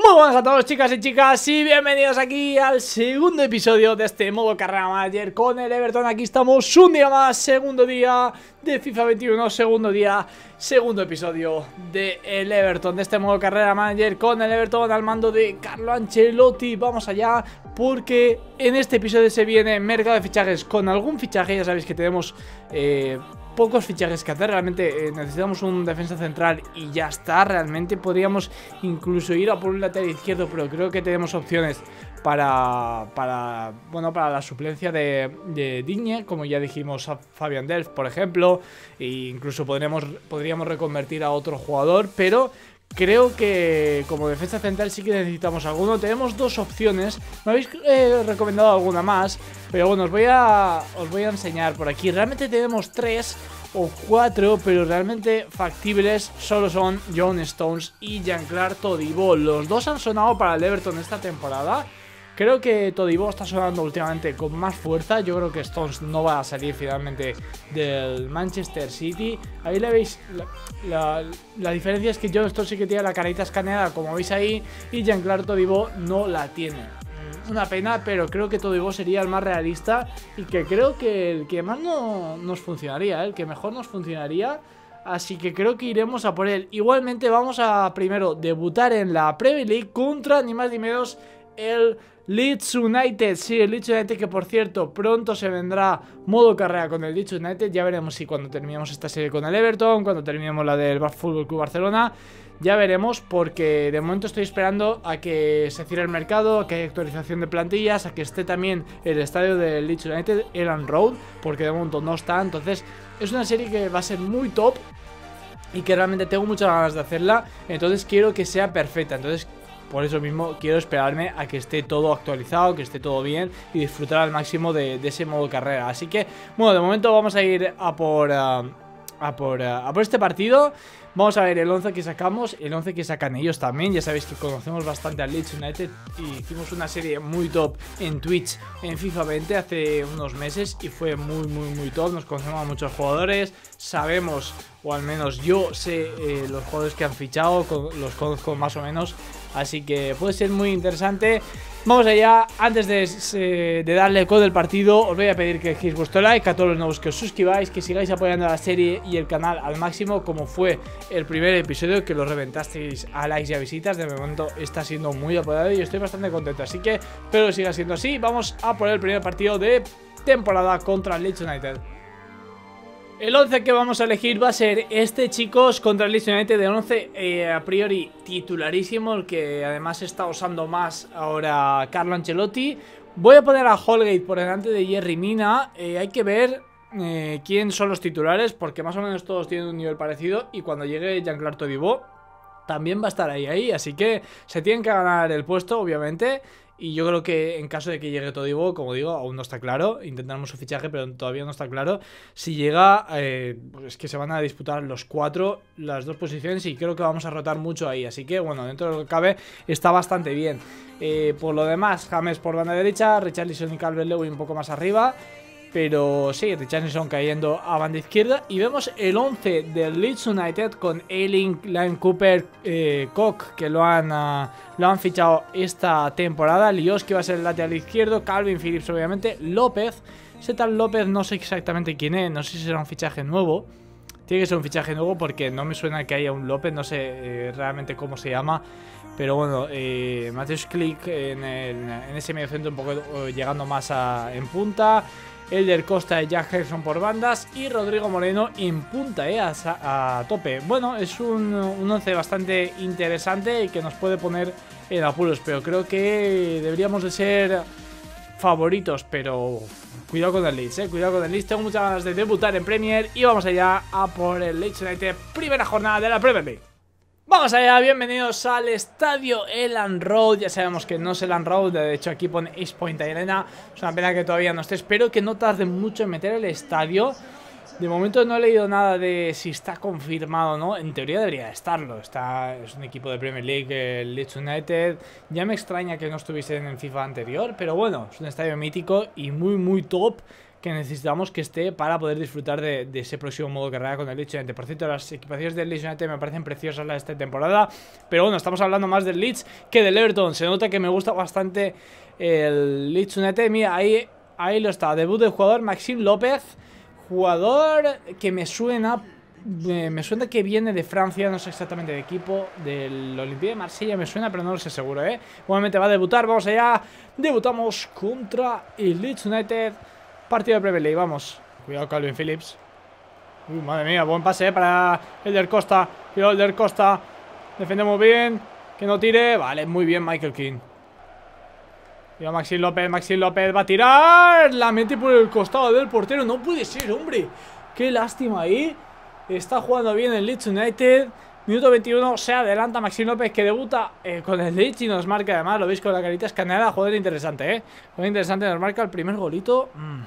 Muy buenas a todos chicas y chicas y bienvenidos aquí al segundo episodio de este modo carrera manager con el Everton. Aquí estamos un día más, segundo día de FIFA 21, segundo día, segundo episodio de el Everton De este modo carrera manager con el Everton al mando de Carlo Ancelotti. Vamos allá porque en este episodio se viene mercado de fichajes con algún fichaje Ya sabéis que tenemos... Eh, pocos fichajes que hacer, realmente eh, necesitamos un defensa central y ya está, realmente podríamos incluso ir a por un lateral izquierdo, pero creo que tenemos opciones para, para bueno, para la suplencia de, de Digne, como ya dijimos a Fabian Delft, por ejemplo, e incluso podríamos, podríamos reconvertir a otro jugador, pero Creo que como defensa central sí que necesitamos alguno. Tenemos dos opciones. Me habéis eh, recomendado alguna más. Pero bueno, os voy, a, os voy a enseñar por aquí. Realmente tenemos tres o cuatro, pero realmente factibles solo son John Stones y Jean-Claire Todibo. Los dos han sonado para el Everton esta temporada. Creo que Todibo está sonando últimamente con más fuerza. Yo creo que Stones no va a salir finalmente del Manchester City. Ahí le veis, la, diferencia es que John Stones sí que tiene la carita escaneada, como veis ahí, y Jean-Claire Todibo no la tiene. Una pena, pero creo que Todibo sería el más realista y que creo que el que más no, nos funcionaría, ¿eh? el que mejor nos funcionaría. Así que creo que iremos a por él. Igualmente vamos a primero debutar en la Premier League contra ni más ni menos el Leeds United, sí, el Leeds United que por cierto pronto se vendrá modo carrera con el Leeds United, ya veremos si cuando terminemos esta serie con el Everton, cuando terminemos la del Fútbol Club Barcelona, ya veremos porque de momento estoy esperando a que se cierre el mercado, a que haya actualización de plantillas, a que esté también el estadio del Leeds United, Elan Road, porque de momento no está, entonces es una serie que va a ser muy top y que realmente tengo muchas ganas de hacerla, entonces quiero que sea perfecta, entonces por eso mismo quiero esperarme a que esté todo actualizado, que esté todo bien y disfrutar al máximo de, ese modo carrera. Así que, bueno, de momento vamos a ir a por... Ah, a por, ah, a por este partido Vamos a ver el 11 que sacamos, el 11 que sacan ellos también. Ya sabéis que conocemos bastante al Leeds United hicimos una serie muy top en Twitch en FIFA 20 hace unos meses y fue muy, muy, muy top. Nos conocemos a muchos jugadores, sabemos, o al menos yo sé eh, los jugadores que han fichado, los conozco más o menos. Así que puede ser muy interesante. Vamos allá, antes de, darle con el partido, os voy a pedir que dejéis vuestro like, a todos los nuevos que os suscribáis, que sigáis apoyando a la serie y el canal al máximo, como fue el primer episodio, que lo reventasteis a likes y a visitas. De momento está siendo muy apoyado y estoy bastante contento, así que espero que siga siendo así. Vamos a por el primer partido de temporada contra Leeds United. El 11 que vamos a elegir va a ser este, chicos, contra el Leeds de 11 eh, a priori titularísimo, el que además está usando más ahora Carlo Ancelotti. Voy a poner a Holgate por delante de Jerry Mina, eh, hay que ver eh, quién son los titulares, porque más o menos todos tienen un nivel parecido y cuando llegue Jean-Claire Todibo también va a estar ahí, ahí, así que se tienen que ganar el puesto, obviamente, y yo creo que en caso de que llegue Todibo, como digo, aún no está claro. Intentaremos su fichaje, pero todavía no está claro. Si llega, eh, pues es que se van a disputar los cuatro, las dos posiciones, y creo que vamos a rotar mucho ahí. Así que, bueno, dentro de lo que cabe, está bastante bien. Eh, por lo demás, James por banda derecha, Richarlison y Calvert-Lewin un poco más arriba. Pero sí, Richarlison cayendo a banda izquierda. Y vemos el 11 del Leeds United con Ailing, Lime Cooper, eh, Koch, que lo han, ah, lo han fichado esta temporada. Lios, va a ser el lateral izquierdo. Calvin Phillips, obviamente. López. Ese tal López no sé exactamente quién es. No sé si será un fichaje nuevo. Tiene que ser un fichaje nuevo porque no me suena que haya un López. No sé eh, realmente cómo se llama. Pero bueno, eh, Click en, en, ese medio centro un poco eh, llegando más a, en punta. Elder Costa y Jack Harrison por bandas y Rodrigo Moreno en punta, eh, a, tope. Bueno, es un, un once bastante interesante y que nos puede poner en apuros, pero creo que deberíamos de ser favoritos, pero cuidado con el Leeds, eh, cuidado con el Leeds. Tengo muchas ganas de debutar en Premier y vamos allá a por el Leeds United, primera jornada de la Premier League. Vamos allá, bienvenidos al estadio Elan Road. Ya sabemos que no es Elan Road, de hecho aquí pone East Point Arena. Es una pena que todavía no esté, espero que no tarde mucho en meter el estadio De momento no he leído nada de si está confirmado o no En teoría debería estarlo, está, es un equipo de Premier League, el Leeds United Ya me extraña que no estuviese en el FIFA anterior Pero bueno, es un estadio mítico y muy muy top que necesitamos que esté para poder disfrutar de, ese próximo modo carrera con el Leeds United. Por cierto, las equipaciones del Leeds United me parecen preciosas las de esta temporada, pero bueno, estamos hablando más del Leeds que del Everton. Se nota que me gusta bastante el Leeds United. Mira, ahí, ahí lo está, debut del jugador Maxim López, jugador que me suena me, suena que viene de Francia, no sé exactamente de equipo, del Olympique de Marsella, me suena, pero no lo sé seguro, ¿eh? Igualmente va a debutar, vamos allá. Debutamos contra el Leeds United. Partido de Premier vamos. Cuidado Calvin Phillips. Uy, madre mía, buen pase para el del Costa. Cuidado el del Costa. Defendemos bien. Que no tire. Vale, muy bien Michael King. Cuidado Maxi López, Maxi López va a tirar. La mete por el costado del portero. No puede ser, hombre. Qué lástima ahí. Está jugando bien el Leeds United. Minuto 21, se adelanta Maxi López que debuta eh, con el Leeds y nos marca además, lo veis con la carita escaneada, joder, interesante, ¿eh? Joder, interesante, nos marca el primer golito. Mm,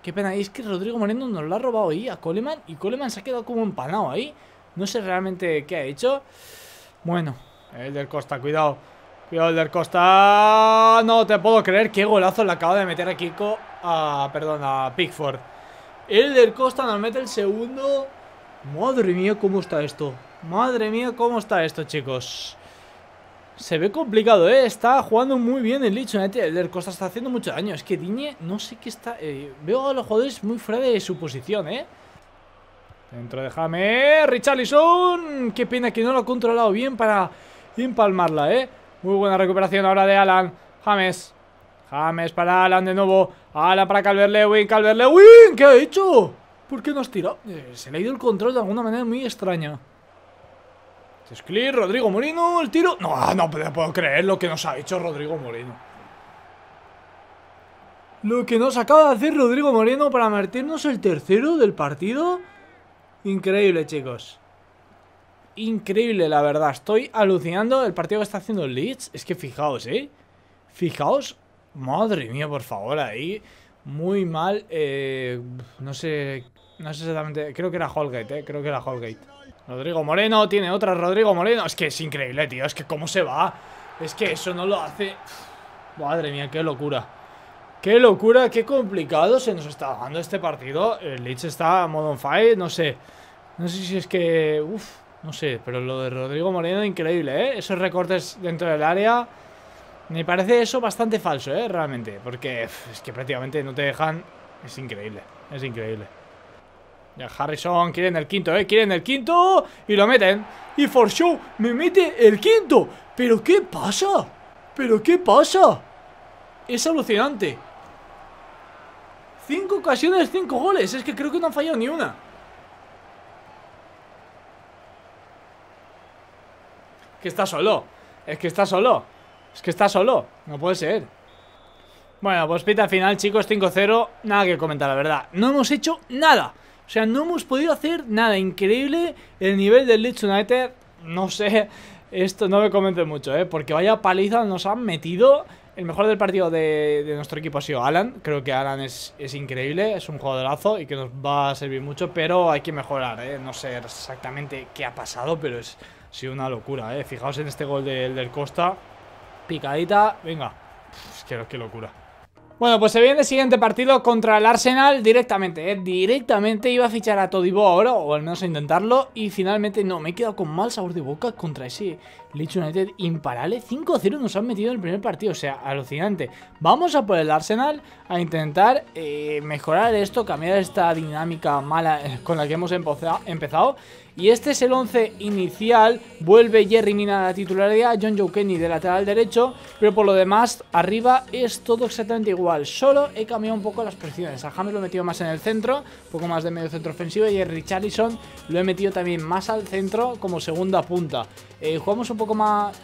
qué pena, es que Rodrigo Moreno nos lo ha robado ahí a Coleman y Coleman se ha quedado como empanado ahí. No sé realmente qué ha hecho. Bueno, el del Costa, cuidado. Cuidado el del Costa. No te puedo creer qué golazo le acaba de meter a Kiko. A, perdón, a Pickford. El del Costa nos mete el segundo. Madre mía, ¿cómo está esto? Madre mía, ¿cómo está esto, chicos? Se ve complicado, ¿eh? Está jugando muy bien el Leeds United. El del Costa está haciendo mucho daño. Es que Diñe, no sé qué está... Eh, veo a los jugadores muy fuera de su posición, ¿eh? Dentro de James. Richarlison. Qué pena que no lo ha controlado bien para empalmarla, ¿eh? Muy buena recuperación ahora de Alan. James. James para Alan de nuevo. Alan para Calvert-Lewin. Calvert-Lewin. ¿Qué ha hecho? ¿Por qué no has tirado? Eh, se le ha ido el control de alguna manera muy extraña. Es Rodrigo Moreno, el tiro. No, no puedo creer lo que nos ha hecho Rodrigo Moreno. Lo que nos acaba de hacer Rodrigo Moreno para meternos el tercero del partido. Increíble, chicos. Increíble, la verdad. Estoy alucinando el partido que está haciendo el Leeds. Es que fijaos, ¿eh? Fijaos. Madre mía, por favor, ahí. Muy mal. Eh, no sé no sé exactamente, creo que era Holgate, eh, creo que era Holgate Rodrigo Moreno, tiene otra Rodrigo Moreno Es que es increíble, tío, es que cómo se va Es que eso no lo hace Madre mía, qué locura Qué locura, qué complicado se nos está dando este partido El Leeds está a modo on fire, no sé No sé si es que... Uf, no sé, pero lo de Rodrigo Moreno increíble, ¿eh? Esos recortes dentro del área Me parece eso bastante falso, ¿eh? Realmente Porque es que prácticamente no te dejan Es increíble, es increíble ya Harrison quieren el quinto, ¿eh? Quieren el quinto y lo meten. Y For Show me mete el quinto. ¿Pero qué pasa? ¿Pero qué pasa? Es alucinante. Cinco ocasiones, cinco goles. Es que creo que no han fallado ni una. Que está solo. Es que está solo. Es que está solo. No puede ser. Bueno, pues pita final, chicos, 5-0. Nada que comentar, la verdad. No hemos hecho nada. O sea, no hemos podido hacer nada increíble. El nivel del Leeds United, no sé, esto no me convence mucho, ¿eh? Porque vaya paliza nos han metido. El mejor del partido de, nuestro equipo ha sido Alan. Creo que Alan es, increíble, es un jugadorazo y que nos va a servir mucho, pero hay que mejorar, ¿eh? No sé exactamente qué ha pasado, pero es, sido una locura, ¿eh? Fijaos en este gol del Costa. Picadita, venga. qué locura. Bueno, pues se viene el siguiente partido contra el Arsenal directamente, ¿eh? Directamente iba a fichar a Todibo ahora, o al menos a intentarlo, y finalmente no, me he quedado con mal sabor de boca contra ese Leeds United imparable. 5-0 nos han metido en el primer partido, o sea, alucinante. Vamos a por el Arsenal a intentar eh, mejorar esto, cambiar esta dinámica mala eh, con la que hemos empezado y este es el 11 inicial, vuelve Jerry Mina a la titularidad, John Joe Kenny de lateral derecho, pero por lo demás arriba es todo exactamente igual, solo he cambiado un poco las posiciones, a James lo he metido más en el centro, un poco más de medio centro ofensivo y a Richarlison lo he metido también más al centro como segunda punta. Eh, jugamos un poco más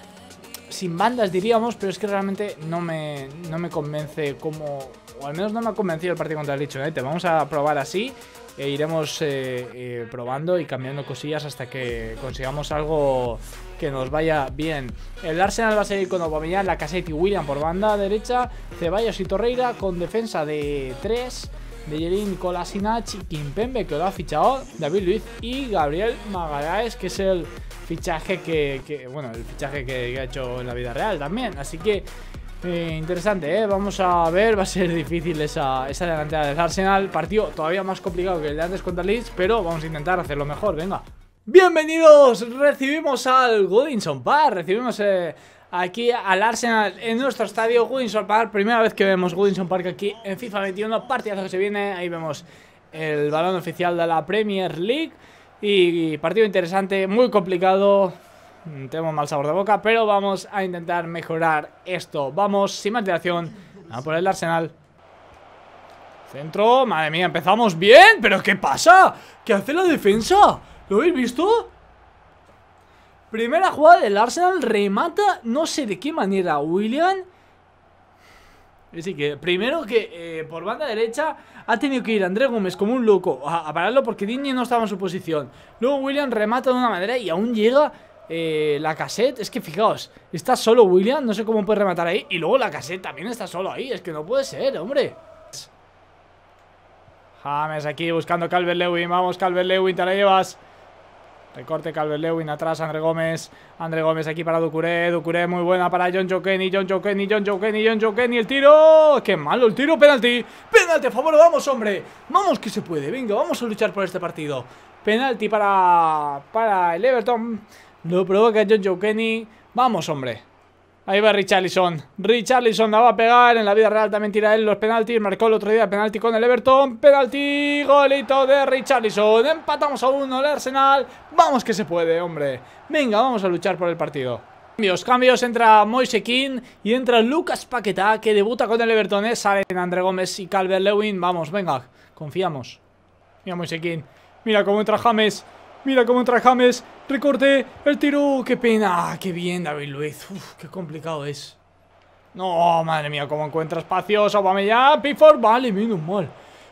sin bandas diríamos, pero es que realmente no me, no me convence como... O al menos no me ha convencido el partido contra el Leeds United. Vamos a probar así e iremos eh, eh, probando y cambiando cosillas hasta que consigamos algo que nos vaya bien. El Arsenal va a seguir con Aubameyang, Lacazette y William por banda derecha, Ceballos y Torreira con defensa de 3, Bellerín, Colasinac y Kimpembe que lo ha fichado, David Luiz y Gabriel Magallanes que es el fichaje que, bueno, el fichaje que, que ha hecho en la vida real también. Así que Eh, interesante, ¿eh? Vamos a ver, va a ser difícil esa, esa delantera del Arsenal. Partido todavía más complicado que el de antes contra Leeds, pero vamos a intentar hacerlo mejor, venga. Bienvenidos, recibimos al Goodinson Park, recibimos eh, aquí al Arsenal en nuestro estadio Goodinson Park. Primera vez que vemos Goodinson Park aquí en FIFA 21, partidazo que se viene, ahí vemos el balón oficial de la Premier League. Y partido interesante, muy complicado, Tenemos mal sabor de boca, pero vamos a intentar mejorar esto. Vamos, sin más dilación, a por el Arsenal. Centro, madre mía, empezamos bien, pero ¿qué pasa? ¿Qué hace la defensa? ¿Lo habéis visto? Primera jugada del Arsenal, remata, no sé de qué manera, William. Así que, primero que eh, por banda derecha ha tenido que ir André Gómez como un loco a, pararlo porque Digne no estaba en su posición. Luego William remata de una manera y aún llega eh, la cassette, es que fijaos, está solo William, no sé cómo puede rematar ahí. Y luego la cassette también está solo ahí, es que no puede ser, hombre. James aquí buscando Calvert Lewin, vamos Calvert Lewin, te la llevas. Recorte Calvert Lewin atrás, André Gómez. André Gómez aquí para Ducuré. Ducuré muy buena para John Joe. John Joe John Joe John Joe. El tiro. Qué malo el tiro. Penalti. Penalti a favor. Vamos, hombre. Vamos que se puede. Venga, vamos a luchar por este partido. Penalti para, para el Everton. Lo provoca John Joe Kenny. Vamos, hombre. Ahí va Richarlison. Richarlison la va a pegar. En la vida real también tira él los penaltis. Marcó el otro día penalti con el Everton. Penalti. Golito de Richarlison. Empatamos a uno el Arsenal. Vamos que se puede, hombre. Venga, vamos a luchar por el partido. Cambios, cambios. Entra Moise King y entra Lucas Paqueta que debuta con el Everton. ¿eh? Salen André Gómez y Calvert Lewin. Vamos, venga. Confiamos. Mira Moise. Mira cómo entra James. Mira cómo entra James. Recorte. El tiro. Qué pena. Ah, qué bien, David Luiz. Qué complicado es. No, madre mía, cómo encuentra espacios. ya. Pickford. Vale, menos mal.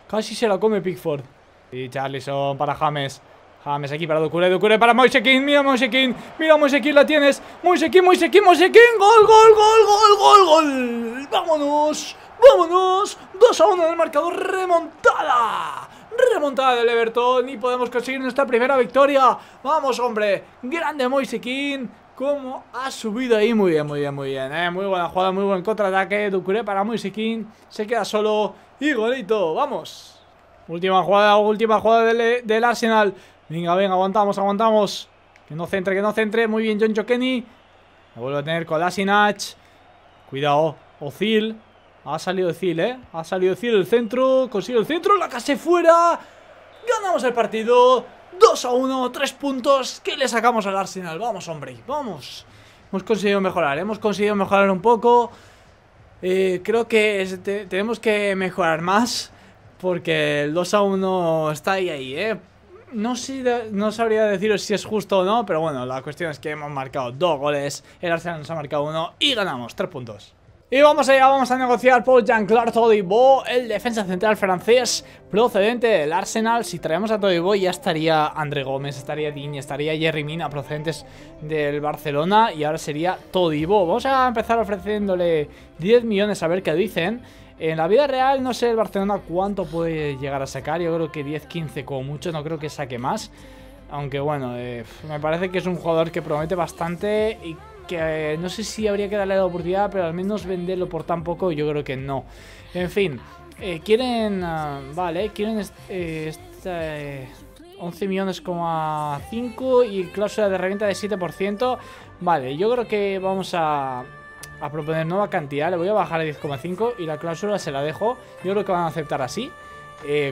Casi se la come Pickford. Y Charlison para James. James aquí para Ducure, Ducure para Moisekin, mira Moisekin, mira Moisekin, la tienes, Moisekin, Moisekin, Moisekin, gol, gol, gol, gol, gol, gol, vámonos, vámonos, 2 a 1 en el marcador, remontada, Remontada del Everton y podemos conseguir nuestra primera victoria. Vamos, hombre. Grande Moise King. Cómo ha subido ahí. Muy bien, muy bien, muy bien. ¿eh? Muy buena jugada, muy buen contraataque. Ducuré para Moise King. Se queda solo. Y golito. Vamos. Última jugada, última jugada del, Arsenal. Venga, venga, aguantamos, aguantamos. Que no centre, que no centre. Muy bien, John Kenny. Lo vuelvo a tener con Lasinach. Cuidado. Ozil. Ha salido Zil, ¿eh? Ha salido Zil el centro. Consigue el centro. La casa fuera. Ganamos el partido. 2 a 1. 3 puntos. Que le sacamos al Arsenal. Vamos, hombre. Vamos. Hemos conseguido mejorar. Hemos conseguido mejorar un poco. Eh, creo que tenemos que mejorar más. Porque el 2 a 1 está ahí, ahí, ¿eh? No, sé, no sabría deciros si es justo o no, pero bueno, la cuestión es que hemos marcado dos goles, el Arsenal nos ha marcado uno y ganamos, tres puntos. Y vamos allá, vamos a negociar por Jean-Claude Todibo, el defensa central francés procedente del Arsenal. Si traemos a Todibo ya estaría André Gómez, estaría Digne, estaría Jerry Mina procedentes del Barcelona y ahora sería Todibo. Vamos a empezar ofreciéndole 10 millones a ver qué dicen. En la vida real no sé el Barcelona cuánto puede llegar a sacar, yo creo que 10-15 como mucho, no creo que saque más. Aunque bueno, eh, me parece que es un jugador que promete bastante y eh, no sé si habría que darle la oportunidad, pero al menos venderlo por tan poco, yo creo que no. En fin, eh, quieren, ah, vale, quieren 11 eh, millones como 5 y cláusula de reventa de 7%. Vale, yo creo que vamos a, a proponer nueva cantidad. Le voy a bajar a 10,5 y la cláusula se la dejo. Yo creo que van a aceptar así.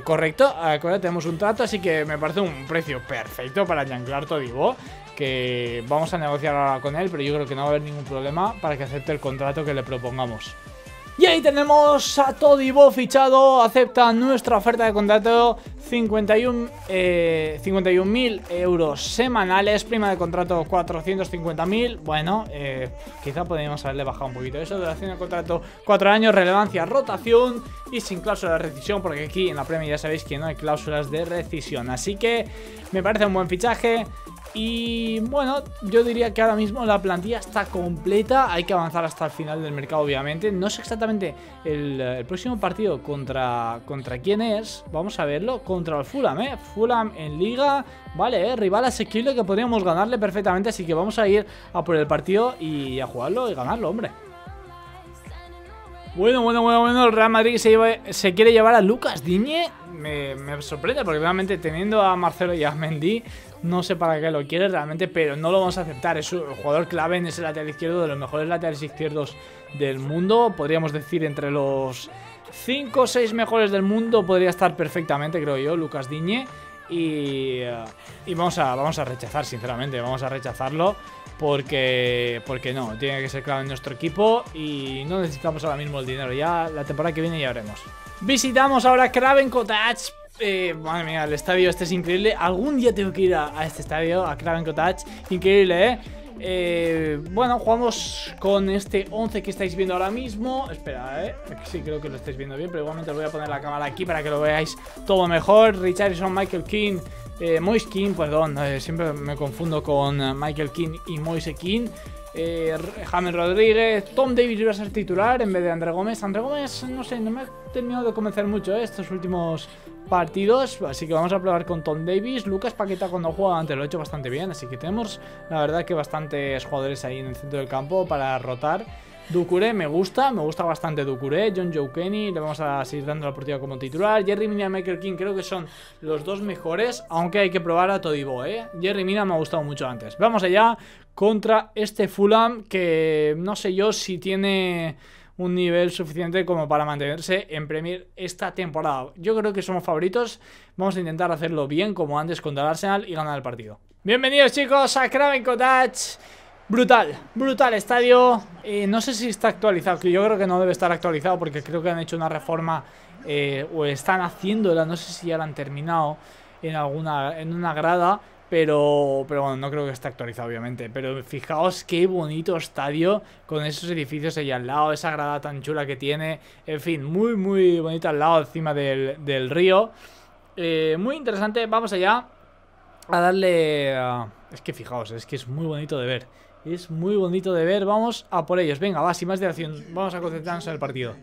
Correcto, ahora tenemos un trato, así que me parece un precio perfecto para Jean-Claude Todibo que vamos a negociar ahora con él, pero yo creo que no va a haber ningún problema para que acepte el contrato que le propongamos. Y ahí tenemos a Todibo fichado, acepta nuestra oferta de contrato, 51.000 eh, euros semanales, prima de contrato 450.000, bueno, eh, quizá podríamos haberle bajado un poquito eso, duración de contrato 4 años, relevancia, rotación y sin cláusula de rescisión, porque aquí en la premia ya sabéis que no hay cláusulas de rescisión, así que me parece un buen fichaje, y bueno, yo diría que ahora mismo la plantilla está completa. Hay que avanzar hasta el final del mercado, obviamente. No sé exactamente el, próximo partido contra, contra quién es. Vamos a verlo. Contra el Fulham, ¿eh? Fulham en liga. Vale, ¿eh? rival asequible que podríamos ganarle perfectamente. Así que vamos a ir a por el partido y a jugarlo y ganarlo, hombre. Bueno, bueno, bueno, bueno, el Real Madrid se, quiere llevar a Lucas Diñe. Me, me, sorprende porque realmente teniendo a Marcelo y a Mendy, no sé para qué lo quiere realmente, pero no lo vamos a aceptar. Es un jugador clave en ese lateral izquierdo, de los mejores laterales izquierdos del mundo. Podríamos decir entre los 5 o 6 mejores del mundo podría estar perfectamente, creo yo, Lucas Diñe. Y, y vamos, a, vamos a rechazar, sinceramente, vamos a rechazarlo porque, porque no, tiene que ser clave en nuestro equipo y no necesitamos ahora mismo el dinero. Ya la temporada que viene ya veremos. Visitamos ahora Craven Cottage. Eh, madre mía, el estadio este es increíble. Algún día tengo que ir a, este estadio, a Craven Cottage. Increíble, ¿eh? Eh, bueno, jugamos con este 11 que estáis viendo ahora mismo Espera, eh Sí, creo que lo estáis viendo bien Pero igualmente os voy a poner la cámara aquí para que lo veáis todo mejor Richardson, Michael King eh, Moise King, perdón eh, Siempre me confundo con eh, Michael King y Moise King eh, James Rodríguez, Tom Davis iba a ser titular en vez de André Gómez. André Gómez, no sé, no me ha terminado de convencer mucho eh, estos últimos partidos. Así que vamos a probar con Tom Davis. Lucas Paqueta cuando juega antes lo ha hecho bastante bien. Así que tenemos, la verdad, que bastantes jugadores ahí en el centro del campo para rotar. Ducuré me gusta, me gusta bastante Ducuré, John Joe Kenny, le vamos a seguir dando la oportunidad como titular. Jerry Mina Michael King creo que son los dos mejores, aunque hay que probar a Todibo, ¿eh? Jerry Mina me ha gustado mucho antes. Vamos allá contra este Fulham que no sé yo si tiene un nivel suficiente como para mantenerse en Premier esta temporada. Yo creo que somos favoritos, vamos a intentar hacerlo bien como antes contra el Arsenal y ganar el partido. Bienvenidos chicos a Craven Cottage. Brutal, brutal estadio. Eh, no sé si está actualizado, que yo creo que no debe estar actualizado porque creo que han hecho una reforma eh, o están haciéndola, no sé si ya la han terminado en alguna en una grada, pero, pero bueno, no creo que esté actualizado obviamente. Pero fijaos qué bonito estadio con esos edificios ahí al lado, esa grada tan chula que tiene. En fin, muy muy bonito al lado, encima del, río. Eh, muy interesante, vamos allá a darle... Uh, es que fijaos, es que es muy bonito de ver. Es muy bonito de ver. Vamos a por ellos. Venga, va, sin más dilación. Vamos a concentrarnos en el partido.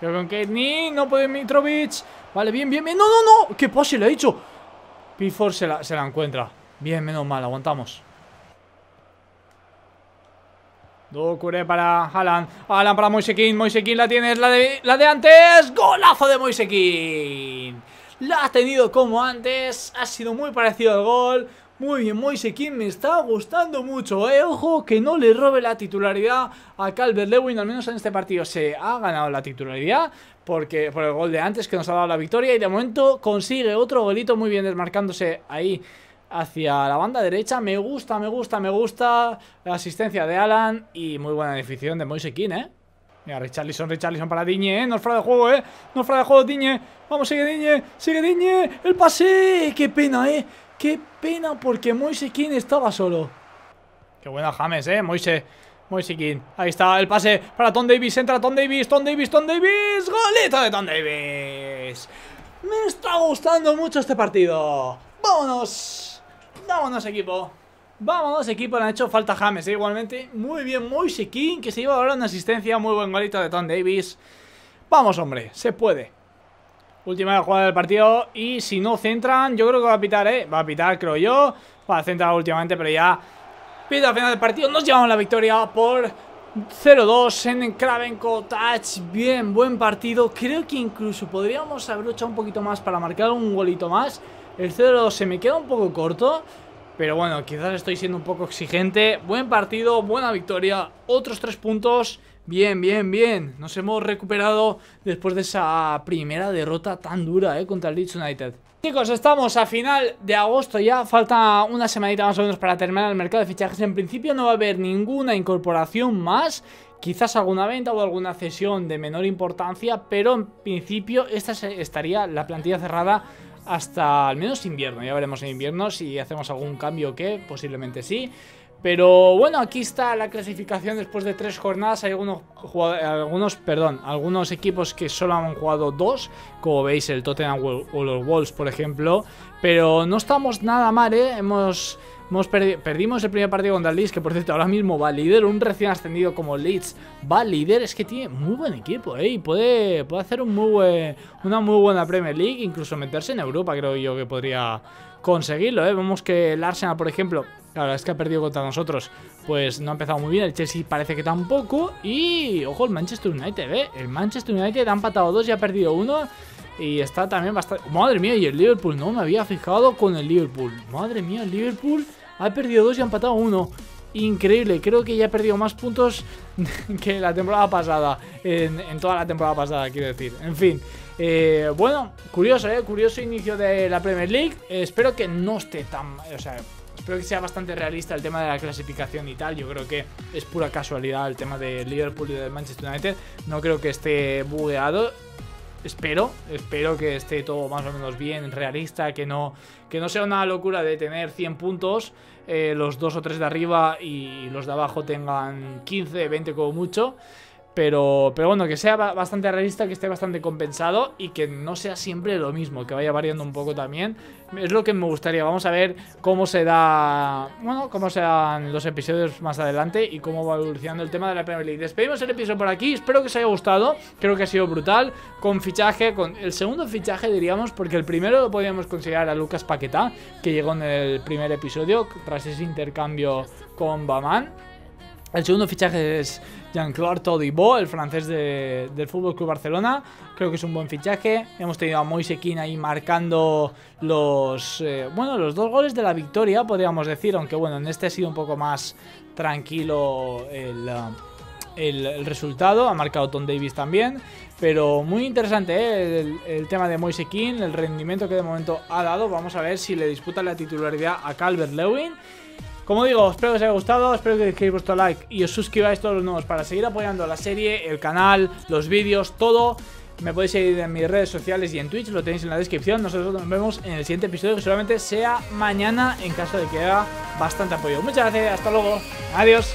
Pero con Kenny, no puede Mitrovic. Vale, bien, bien, bien. ¡No, no, no! ¿Qué pase le ha hecho? Pifford se la, se la encuentra. Bien, menos mal, aguantamos. Docure para Alan. Alan para Moisekin. Moisekin la tiene, es la de, la de antes. ¡Golazo de Moisekin! La ha tenido como antes. Ha sido muy parecido al gol. Muy bien, Moise King me está gustando mucho, eh. Ojo que no le robe la titularidad a Calvert Lewin, al menos en este partido se ha ganado la titularidad porque por el gol de antes que nos ha dado la victoria y de momento consigue otro golito muy bien desmarcándose ahí hacia la banda derecha. Me gusta, me gusta, me gusta la asistencia de Alan y muy buena definición de Moise King, eh. Mira, Richarlison, Richarlison para Diñe, ¿eh? No es fuera de juego, ¿eh? No es fuera de juego, Diñe. Vamos, sigue Diñe, sigue Diñe. El pase, qué pena, ¿eh? Qué pena porque Moise King estaba solo. Qué buena James, eh. Moise. Moise King. Ahí está el pase para Tom Davis. Entra Tom Davis, Tom Davis, Tom Davis. Golito de Tom Davis. Me está gustando mucho este partido. Vámonos. Vámonos, equipo. Vámonos, equipo. Le han hecho falta James, ¿eh? igualmente. Muy bien, Moise King, que se lleva ahora una asistencia. Muy buen golito de Tom Davis. Vamos, hombre. Se puede. Última jugada del partido Y si no centran, yo creo que va a pitar, ¿eh? Va a pitar, creo yo. Va a centrar últimamente, pero ya Pita al final del partido. Nos llevamos la victoria por 0-2 en Craven Cottage Bien, buen partido. Creo que incluso podríamos haber echado un poquito más Para marcar un golito más. El 0-2 se me queda un poco corto pero bueno, quizás estoy siendo un poco exigente. Buen partido, buena victoria Otros tres puntos Bien, bien, bien. Nos hemos recuperado después de esa primera derrota tan dura, ¿eh? Contra el Leeds United. Chicos, estamos a final de agosto ya, falta una semanita más o menos para terminar el mercado de fichajes. En principio no va a haber ninguna incorporación más, quizás alguna venta o alguna cesión de menor importancia, pero en principio esta estaría la plantilla cerrada hasta al menos invierno. Ya veremos en invierno si hacemos algún cambio o qué, posiblemente sí. Pero bueno, aquí está la clasificación después de tres jornadas. Hay algunos, algunos, perdón, algunos equipos que solo han jugado dos, como veis el Tottenham o los Wolves, por ejemplo. Pero no estamos nada mal, ¿eh? Hemos, hemos perdimos el primer partido contra el Leeds, que por cierto ahora mismo va líder. Un recién ascendido como Leeds va líder. Es que tiene muy buen equipo, ¿eh? Y puede, puede hacer un muy una muy buena Premier League, incluso meterse en Europa, creo yo que podría conseguirlo, ¿eh? Vemos que el Arsenal, por ejemplo La es que ha perdido contra nosotros. Pues no ha empezado muy bien. El Chelsea parece que tampoco. Y, ojo, el Manchester United, ¿eh? El Manchester United ha empatado dos y ha perdido uno. Y está también bastante... Madre mía, y el Liverpool, no me había fijado con el Liverpool. Madre mía, el Liverpool ha perdido dos y ha empatado uno. Increíble, creo que ya ha perdido más puntos que la temporada pasada. En, toda la temporada pasada, quiero decir. En fin. Eh, bueno, curioso, ¿eh? Curioso inicio de la Premier League. espero que no esté tan... O sea, espero que sea bastante realista el tema de la clasificación y tal. Yo creo que es pura casualidad el tema de Liverpool y de Manchester United. No creo que esté bugueado. Espero, espero que esté todo más o menos bien, realista, que no, que no sea una locura de tener 100 puntos, eh, los dos o tres de arriba y los de abajo tengan 15, 20 como mucho. Pero, pero bueno, que sea bastante realista, que esté bastante compensado y que no sea siempre lo mismo, que vaya variando un poco también. Es lo que me gustaría. Vamos a ver cómo se da, bueno, cómo se dan los episodios más adelante y cómo va evolucionando el tema de la Premier League. Despedimos el episodio por aquí. Espero que os haya gustado. Creo que ha sido brutal. Con fichaje, con el segundo fichaje diríamos, porque el primero lo podríamos considerar a Lucas Paquetá, que llegó en el primer episodio tras ese intercambio con Baman. El segundo fichaje es Jean-Claude Todibo, el francés del Fútbol Club Barcelona. Creo que es un buen fichaje. Hemos tenido a Moise ahí marcando los, eh, bueno, los dos goles de la victoria, podríamos decir. Aunque bueno, en este ha sido un poco más tranquilo el, uh, resultado. Ha marcado Tom Davis también. Pero muy interesante ¿eh? el, tema de Moise el rendimiento que de momento ha dado. Vamos a ver si le disputa la titularidad a Calvert Lewin. Como digo, espero que os haya gustado, espero que dejéis vuestro like y os suscribáis todos los nuevos para seguir apoyando la serie, el canal, los vídeos, todo. Me podéis seguir en mis redes sociales y en Twitch, lo tenéis en la descripción. Nosotros nos vemos en el siguiente episodio que solamente sea mañana en caso de que haya bastante apoyo. Muchas gracias, hasta luego, adiós.